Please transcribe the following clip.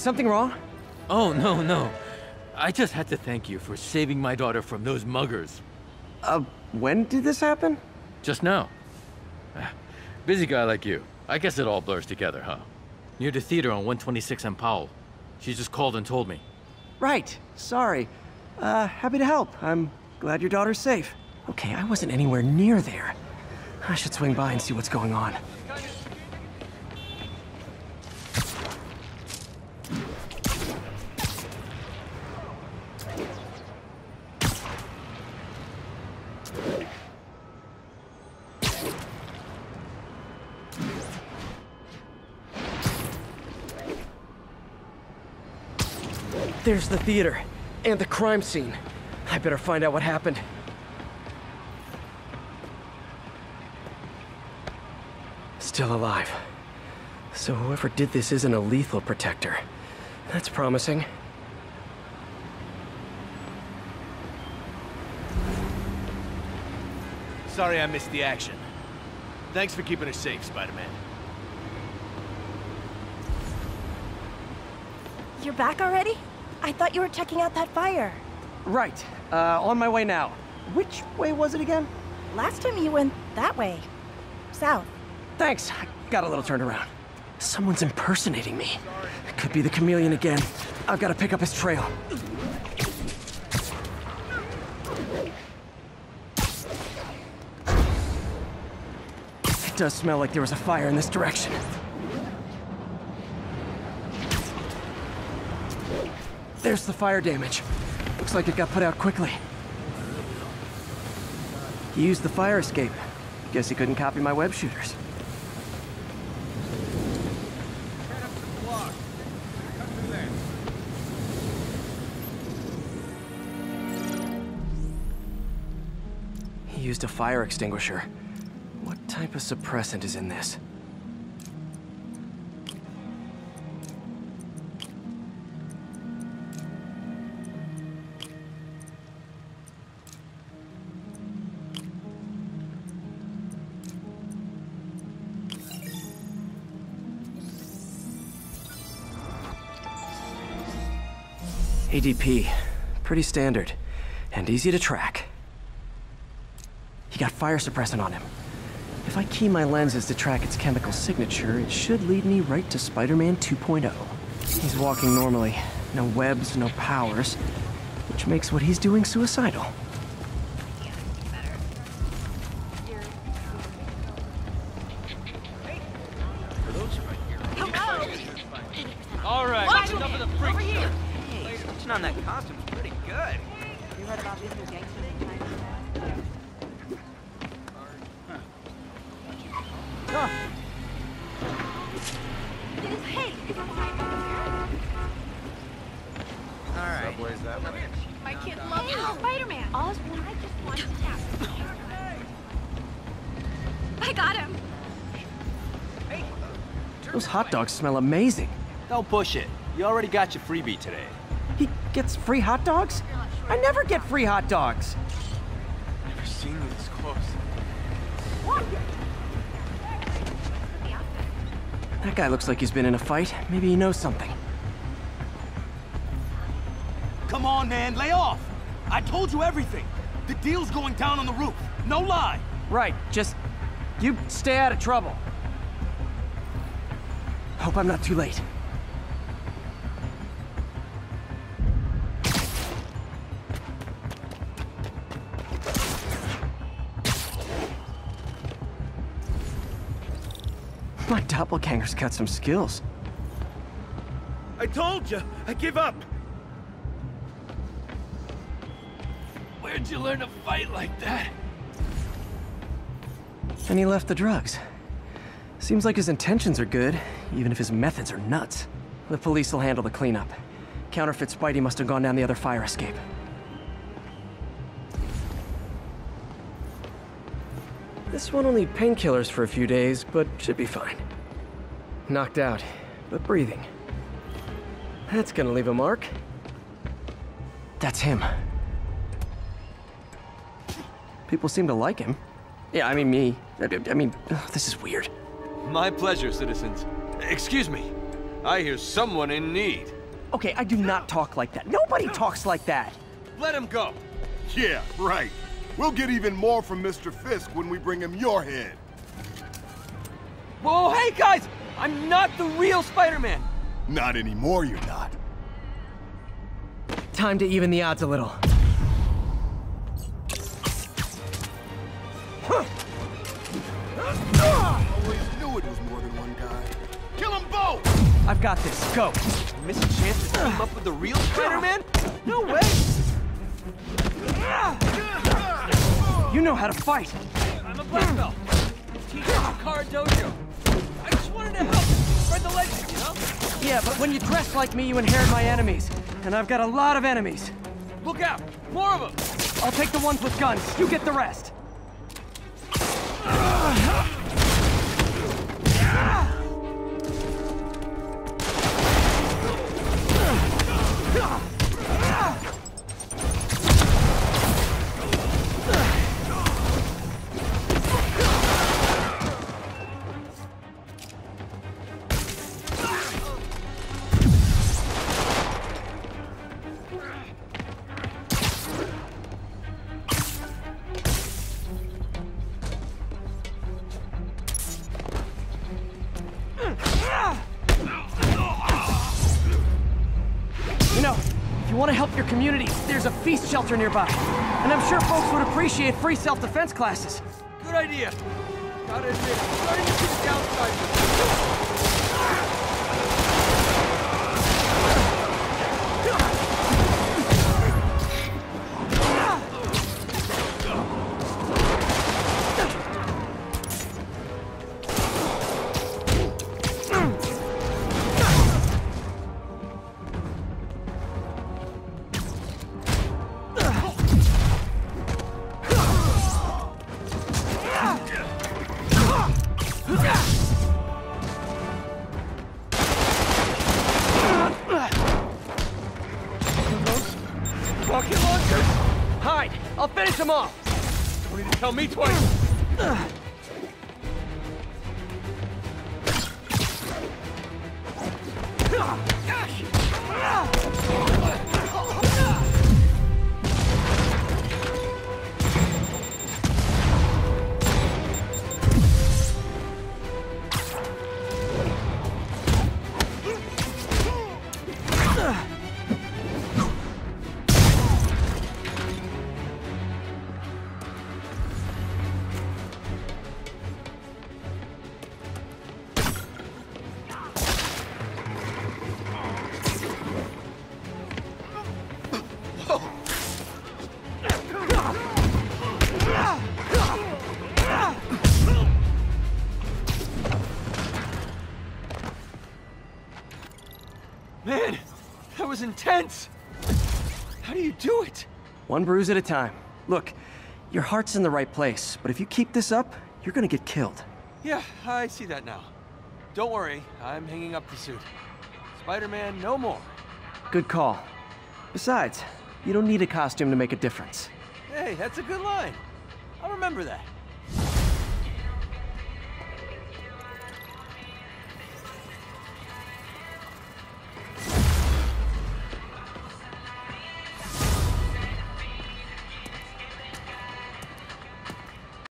Is something wrong? Oh, no, no. I just had to thank you for saving my daughter from those muggers. Uh, when did this happen? Just now. Ah, Busy guy like you. I guess it all blurs together, huh? Near the theater on 126 and Powell. She just called and told me. Right. Sorry. Uh, happy to help. I'm glad your daughter's safe. Okay, I wasn't anywhere near there. I should swing by and see what's going on. There's the theater. And the crime scene. I better find out what happened. Still alive. So whoever did this isn't a lethal protector. That's promising. Sorry I missed the action. Thanks for keeping us safe, Spider-Man. You're back already? I thought you were checking out that fire. Right. Uh, on my way now. Which way was it again? Last time you went that way. South. Thanks. I got a little turned around. Someone's impersonating me. It could be the chameleon again. I've got to pick up his trail. It does smell like there was a fire in this direction. There's the fire damage. Looks like it got put out quickly. He used the fire escape. Guess he couldn't copy my web shooters. He used a fire extinguisher. What type of suppressant is in this? ADP. Pretty standard. And easy to track. He got fire suppressant on him. If I key my lenses to track its chemical signature, it should lead me right to Spider-Man 2.0. He's walking normally. No webs, no powers. Which makes what he's doing suicidal. All right, Watch enough of the freak Over here. Hey, switching on that costume's pretty good. You heard about this new gangster named Hey, All right. my kid loves Spider-Man. Osborn, I just want to tap. I got him. Those hot dogs smell amazing. Don't push it. You already got your freebie today. He gets free hot dogs? I never get free hot dogs. I've Never seen you this close. That guy looks like he's been in a fight. Maybe he knows something. Come on, man, lay off! I told you everything. The deal's going down on the roof. No lie. Right, just... You stay out of trouble. Hope I'm not too late. My doppelganger's got some skills. I told you, I give up. Where'd you learn to fight like that? And he left the drugs. Seems like his intentions are good, even if his methods are nuts. The police will handle the cleanup. Counterfeit Spidey must have gone down the other fire escape. This one need painkillers for a few days, but should be fine. Knocked out, but breathing. That's gonna leave a mark. That's him. People seem to like him. Yeah, I mean me. I, I mean, this is weird. My pleasure, citizens. Excuse me. I hear someone in need. Okay, I do not talk like that. Nobody talks like that. Let him go. Yeah, right. We'll get even more from Mr. Fisk when we bring him your head. Whoa, hey guys! I'm not the real Spider-Man! Not anymore, you're not. Time to even the odds a little. Always knew it was more than one guy. Kill them both! I've got this. Go. Miss a chance to team up with the real Spider-Man? No way! You know how to fight. I'm a black belt. Teacher at Car Dojo. I just wanted to help. Spread the legend, you know? Yeah, but when you dress like me, you inherit my enemies. And I've got a lot of enemies. Look out! More of them! I'll take the ones with guns. You get the rest. You your community, there's a feast shelter nearby. And I'm sure folks would appreciate free self-defense classes. Good idea. Gotta admit, I'm starting to see the downside I'll finish him off! Don't need to tell me twice. Was intense. How do you do it? One bruise at a time. Look, your heart's in the right place, but if you keep this up, you're gonna get killed. Yeah, I see that now. Don't worry, I'm hanging up the suit. Spider-Man, no more. Good call. Besides, you don't need a costume to make a difference. Hey, that's a good line. I'll remember that.